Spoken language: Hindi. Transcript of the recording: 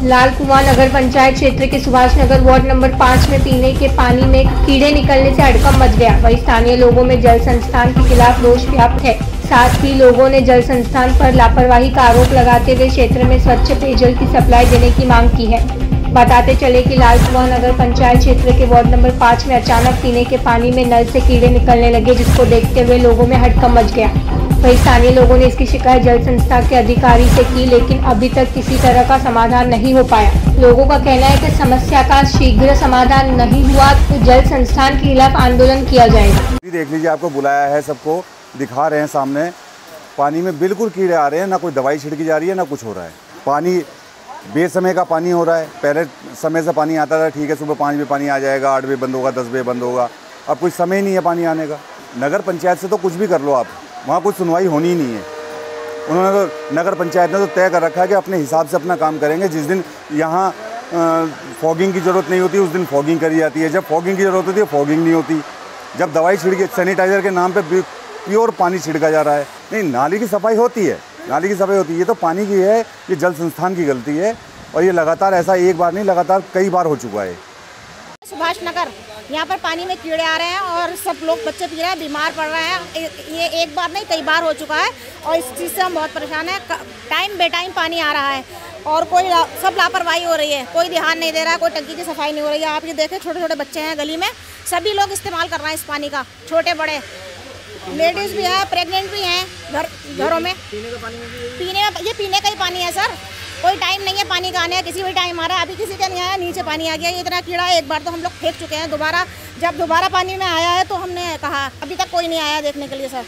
लाल कुआँ नगर पंचायत क्षेत्र के सुभाष नगर वार्ड नंबर पाँच में पीने के पानी में कीड़े निकलने से हड़कंप मच गया। वही स्थानीय लोगों में जल संस्थान के खिलाफ रोष व्याप्त है। साथ ही लोगों ने जल संस्थान पर लापरवाही का आरोप लगाते हुए क्षेत्र में स्वच्छ पेयजल की सप्लाई देने की मांग की है। बताते चले कि लाल कुआँ नगर पंचायत क्षेत्र के वार्ड नंबर पाँच में अचानक पीने के पानी में नल से कीड़े निकलने लगे, जिसको देखते हुए लोगों में हड़कम मच गया। वहीं स्थानीय लोगों ने इसकी शिकायत जल संस्था के अधिकारी से की, लेकिन अभी तक किसी तरह का समाधान नहीं हो पाया। लोगों का कहना है कि समस्या का शीघ्र समाधान नहीं हुआ तो जल संस्थान के खिलाफ आंदोलन किया जाएगा। देख लीजिए, आपको बुलाया है, सबको दिखा रहे हैं सामने। पानी में बिल्कुल कीड़े आ रहे हैं, ना कोई दवाई छिड़की जा रही है, ना कुछ हो रहा है। पानी, बेसमय का पानी हो रहा है। पहले समय से पानी आता था, ठीक है, सुबह पाँच बजे पानी आ जाएगा, आठ बजे बंद होगा, दस बजे बंद होगा। अब कोई समय नहीं है पानी आने का। नगर पंचायत से तो कुछ भी कर लो आप, वहाँ कुछ सुनवाई होनी ही नहीं है। उन्होंने तो नगर पंचायत ने तो तय कर रखा है कि अपने हिसाब से अपना काम करेंगे। जिस दिन यहाँ फॉगिंग की ज़रूरत नहीं होती, उस दिन फॉगिंग करी जाती है। जब फॉगिंग की ज़रूरत होती है फॉगिंग नहीं होती। जब दवाई छिड़की सैनिटाइज़र के नाम पर प्योर पानी छिड़का जा रहा है। नहीं, नाली की सफ़ाई होती है। नाली की सफ़ाई होती है। ये तो पानी की है, ये जल संस्थान की गलती है। और ये लगातार ऐसा एक बार नहीं, लगातार कई बार हो चुका है। सुभाष नगर। यहाँ पर पानी में कीड़े आ रहे हैं और सब लोग बच्चे पी रहे हैं, बीमार पड़ रहे हैं। ये एक बार नहीं, कई बार हो चुका है और इस चीज़ से हम बहुत परेशान हैं। टाइम बे टाइम पानी आ रहा है और कोई सब लापरवाही हो रही है। कोई ध्यान नहीं दे रहा है कोई टंकी की सफ़ाई नहीं हो रही है। आप ये देखें छोटे छोटे बच्चे हैं गली में। सभी लोग इस्तेमाल कर रहे हैं इस पानी का, छोटे, बड़े। लेडीज़ भी हैं, प्रेगनेंट भी हैं घर, घरों में। पीने में ये पीने का ही पानी है, सर। कोई टाइम नहीं है, पानी का आने का, किसी भी टाइम आ रहा है। अभी किसी का नहीं आया नीचे पानी आ गया, ये इतना कीड़ा एक बार तो हम लोग फेंक चुके हैं दोबारा। जब दोबारा पानी में आया है तो हमने कहा, अभी तक कोई नहीं आया देखने के लिए, सर।